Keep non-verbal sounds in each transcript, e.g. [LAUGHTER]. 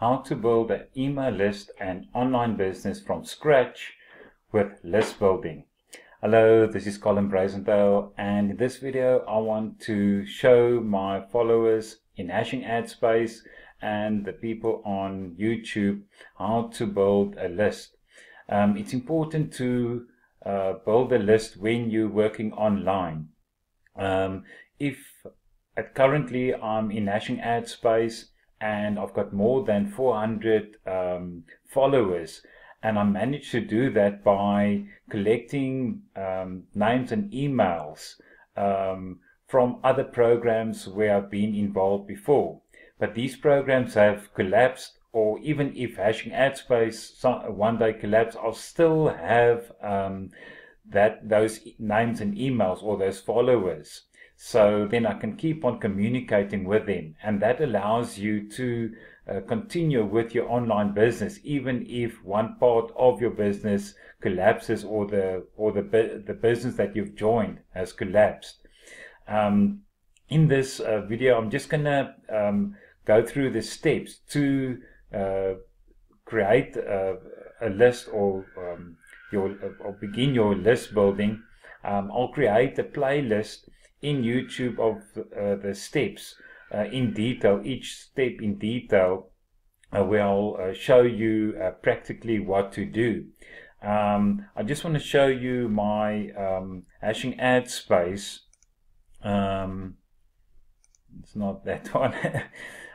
how to build an email list and online business from scratch with list building. Hello, this is Colin Brazendale and in this video I want to show my followers in Hashing Ad Space and the people on YouTube how to build a list. Um, it's important to uh, build a list when you're working online. Um, if at currently I'm in Hashing Ad Space and I've got more than 400 um, followers and I managed to do that by collecting um, names and emails um, from other programs where I've been involved before. But these programs have collapsed or even if hashing ad space one day collapse, I'll still have um, that those names and emails or those followers. So then I can keep on communicating with them, and that allows you to uh, continue with your online business, even if one part of your business collapses or the or the the business that you've joined has collapsed. Um, in this uh, video, I'm just gonna um, go through the steps to uh, create a, a, list or um, your or begin your list building. Um, I'll create a playlist in YouTube of uh, the steps uh, in detail, each step in detail, uh, I'll uh, show you uh, practically what to do. Um, I just want to show you my um, hashing ad space. Um, it's not that [LAUGHS] one.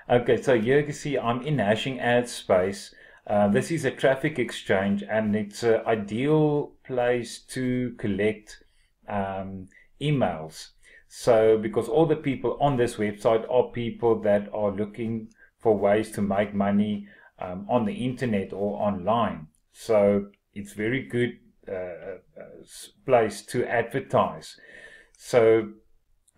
okay, so here you can see I'm in hashing ad space. Uh, this is a traffic exchange and it's an ideal place to collect um, emails. So, because all the people on this website are people that are looking for ways to make money um, on the internet or online. So, it's very good uh, uh, place to advertise. So,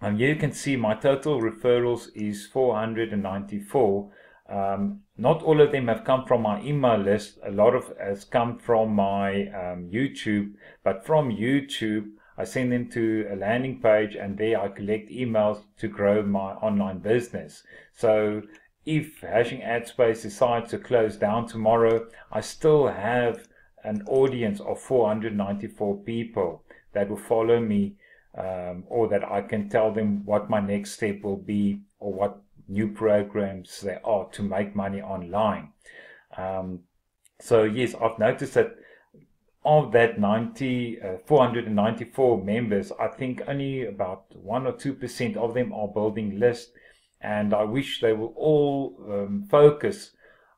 um, you can see my total referrals is 494. Um, not all of them have come from my email list. A lot of has come from my um, YouTube, but from YouTube, I send them to a landing page and there I collect emails to grow my online business. So if Hashing Ad Space decides to close down tomorrow, I still have an audience of 494 people that will follow me um, or that I can tell them what my next step will be or what new programs there are to make money online. Um, so yes, I've noticed that of that 90, uh, 494 members, I think only about 1 or 2% of them are building lists. And I wish they will all um, focus,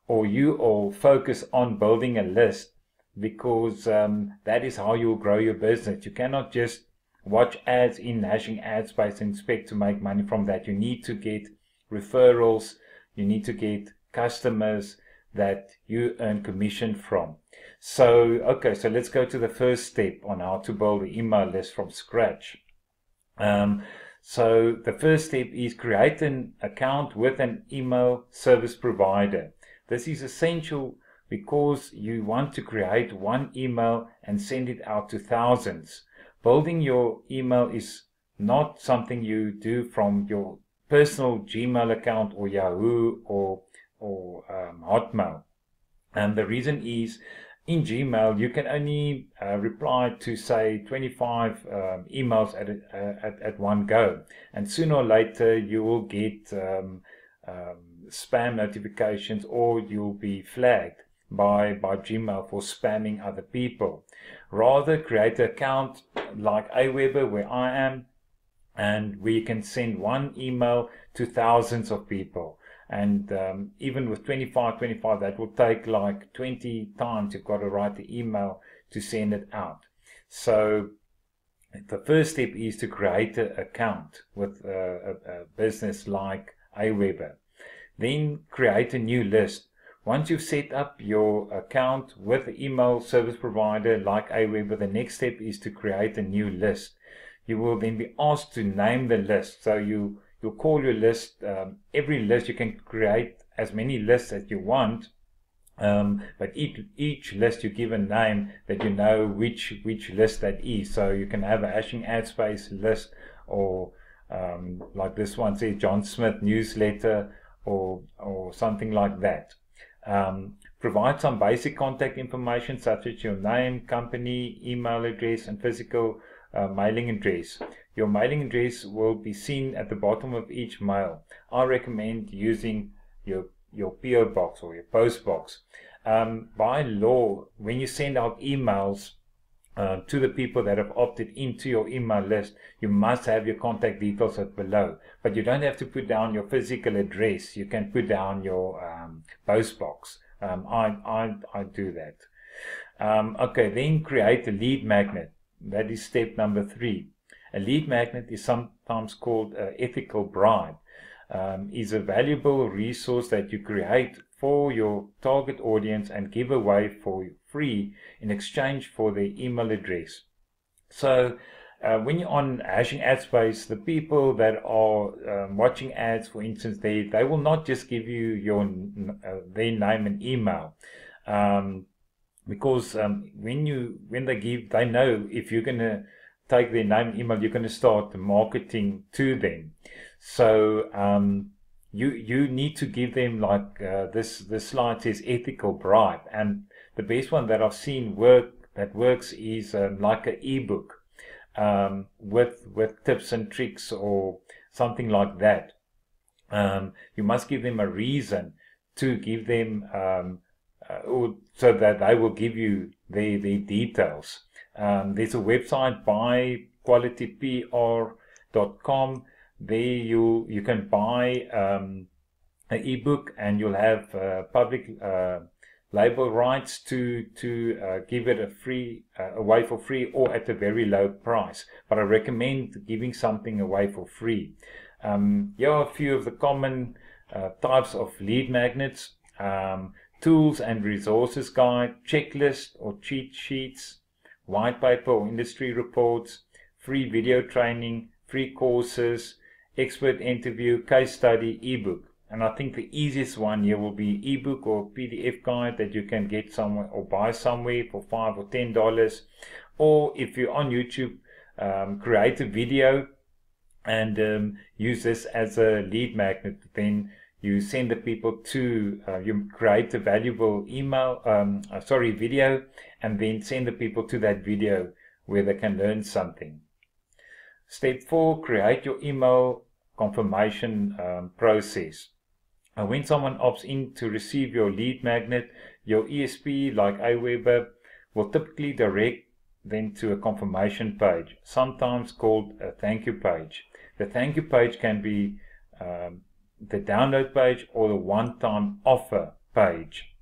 or you all focus on building a list because um, that is how you'll grow your business. You cannot just watch ads in hashing ad space and expect to make money from that. You need to get referrals, you need to get customers that you earn commission from. So, okay, so let's go to the first step on how to build an email list from scratch. Um, so the first step is create an account with an email service provider. This is essential because you want to create one email and send it out to thousands. Building your email is not something you do from your personal Gmail account or Yahoo or or um, Hotmail. And the reason is in Gmail, you can only uh, reply to say 25 um, emails at, uh, at, at one go. And sooner or later, you will get um, um, spam notifications or you'll be flagged by, by Gmail for spamming other people. Rather, create an account like Aweber where I am and we can send one email to thousands of people and um, even with 25 25 that will take like 20 times you've got to write the email to send it out so the first step is to create an account with a, a, a business like Aweber. Then create a new list. Once you've set up your account with the email service provider like Aweber, the next step is to create a new list. You will then be asked to name the list. So you you call your list um, every list you can create as many lists as you want um, but each, each list you give a name that you know which which list that is. So you can have a hashing ad space list or um, like this one says John Smith newsletter or or something like that. Um, provide some basic contact information such as your name, company, email address, and physical uh, mailing address. Your mailing address will be seen at the bottom of each mail. I recommend using your your PO box or your post box. Um, by law, when you send out emails uh, to the people that have opted into your email list, you must have your contact details at below. But you don't have to put down your physical address. You can put down your um, post box. Um, I, I, I do that. Um, okay, then create a lead magnet. That is step number three. A lead magnet is sometimes called an ethical bribe. Um, is a valuable resource that you create for your target audience and give away for free in exchange for their email address. So uh, when you're on hashing ad space, the people that are um, watching ads, for instance, they, they will not just give you your uh, their name and email. Um, because um, when you when they give they know if you're going to take their name email you're going to start marketing to them so um, you you need to give them like uh, this this slide says ethical bribe and the best one that I've seen work that works is um, like an ebook um, with with tips and tricks or something like that. Um, you must give them a reason to give them um, so that they will give you the the details. Um, there's a website buyqualitypr.com. There you you can buy um, an ebook and you'll have uh, public uh, label rights to to uh, give it a free uh, away for free or at a very low price. But I recommend giving something away for free. Um, here are a few of the common uh, types of lead magnets. Um, tools and resources guide, checklist or cheat sheets, white paper or industry reports, free video training, free courses, expert interview, case study, ebook. And I think the easiest one here will be ebook or PDF guide that you can get somewhere or buy somewhere for five or ten dollars. Or if you're on YouTube, um, create a video and um, use this as a lead magnet. Then you send the people to uh, you create a valuable email, um, uh, sorry, video, and then send the people to that video where they can learn something. Step four: create your email confirmation um, process. And when someone opts in to receive your lead magnet, your ESP like Aweber will typically direct them to a confirmation page, sometimes called a thank you page. The thank you page can be um, the download page or the one-time offer page.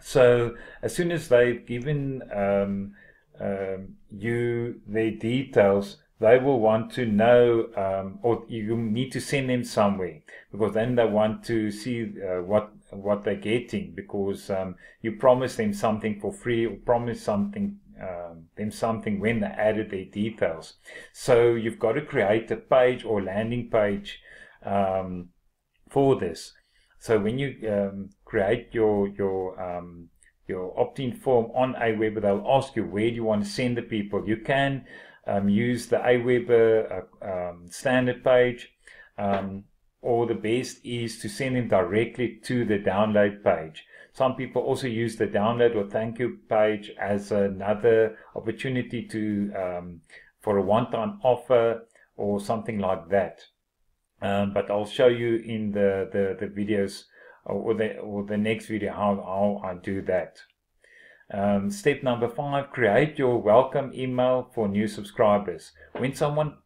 So as soon as they've given um, um, you their details, they will want to know, um, or you need to send them somewhere because then they want to see uh, what what they're getting because um, you promise them something for free or promise something um, them something when they added their details. So you've got to create a page or landing page um, for this. So when you um, create your your um, your opt-in form on Aweber, they'll ask you where do you want to send the people. You can um, use the Aweber uh, um, standard page, um, or the best is to send them directly to the download page. Some people also use the download or thank you page as another opportunity to um, for a one-time offer or something like that. Um, but I'll show you in the, the, the videos or the, or the next video how, how I do that. Um, step number five, create your welcome email for new subscribers. When someone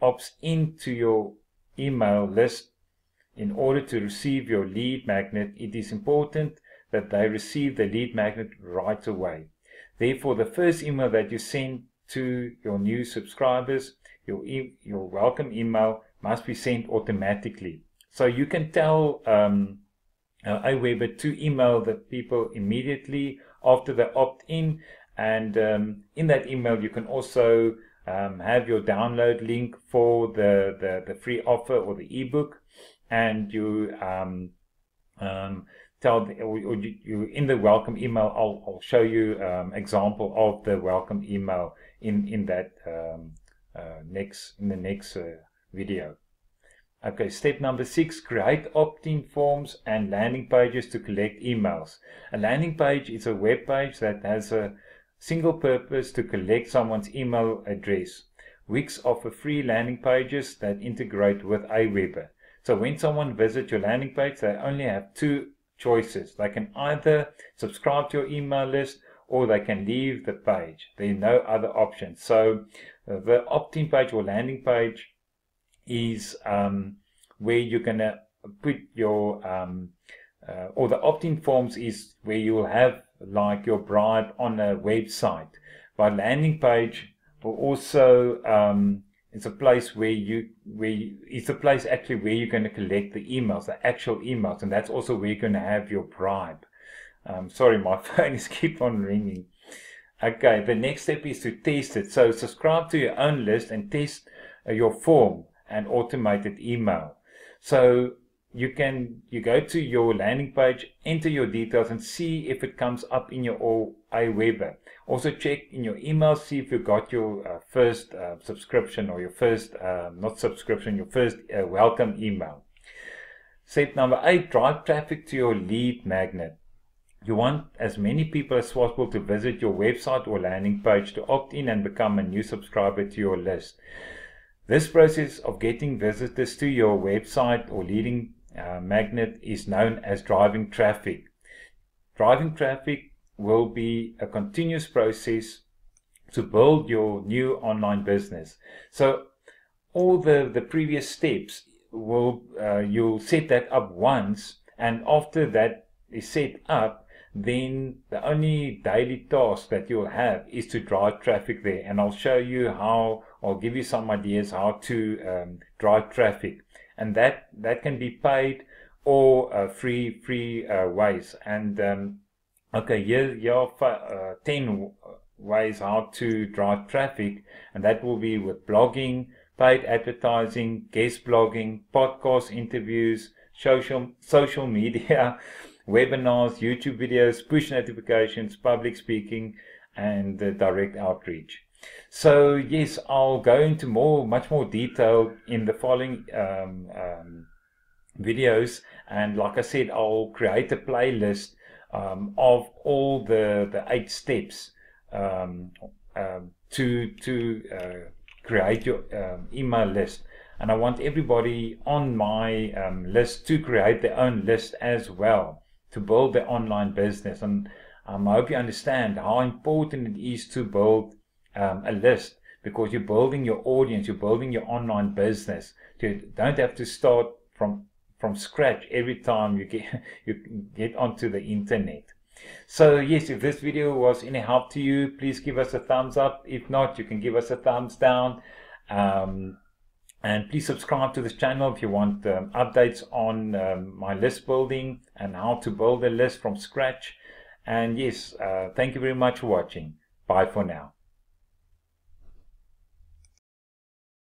opts into your email list in order to receive your lead magnet, it is important that they receive the lead magnet right away. Therefore, the first email that you send to your new subscribers, your, e your welcome email must be sent automatically. So you can tell um, uh, to email the people immediately after they opt in. And um, in that email, you can also um, have your download link for the, the, the, free offer or the ebook. And you um, um tell the, or you, you, in the welcome email, I'll, I'll show you um, example of the welcome email in, in that uh, next in the next uh, video. Okay, step number six, create opt-in forms and landing pages to collect emails. A landing page is a web page that has a single purpose to collect someone's email address. Wix offer free landing pages that integrate with Aweber. So when someone visits your landing page, they only have two choices. They can either subscribe to your email list or they can leave the page. There are no other options. So uh, the opt-in page or landing page is um, where you're going to put your, um, uh, or the opt-in forms is where you'll have like your bribe on a website. But landing page will also, um, it's a place where you, where you, it's a place actually where you're going to collect the emails, the actual emails, and that's also where you're going to have your bribe. Um, sorry, my [LAUGHS] phone is keep on ringing. Okay, the next step is to test it. So subscribe to your own list and test uh, your form and automated email. So you can you go to your landing page, enter your details and see if it comes up in your Aweber. Also check in your email, see if you got your uh, first uh, subscription or your first, uh, not subscription, your first uh, welcome email. Step number eight, drive traffic to your lead magnet. You want as many people as possible to visit your website or landing page to opt in and become a new subscriber to your list. This process of getting visitors to your website or leading uh, magnet is known as driving traffic. Driving traffic will be a continuous process to build your new online business. So all the, the previous steps will uh, you'll set that up once and after that is set up then the only daily task that you'll have is to drive traffic there. And I'll show you how, I'll give you some ideas how to um, drive traffic. And that, that can be paid or uh, free, free uh, ways. And um, okay, here, here are uh, 10 ways how to drive traffic. And that will be with blogging, paid advertising, guest blogging, podcast interviews, social, social media, webinars, YouTube videos, push notifications, public speaking, and uh, direct outreach. So yes, I'll go into more, much more detail in the following um, um, videos. And like I said, I'll create a playlist um, of all the, the eight steps um, um, to, to uh, create your um, email list. And I want everybody on my list to create their own list as well to build their online business. And um, I hope you understand how important it is to build um, a list because you're building your audience, you're building your online business. You don't have to start from from scratch every time you get [LAUGHS] you get onto the internet. So yes, if this video was any help to you, please give us a thumbs up. If not, you can give us a thumbs down. Um, and please subscribe to this channel if you want um, updates on um, my list building and how to build a list from scratch. And yes, uh, thank you very much for watching. Bye for now.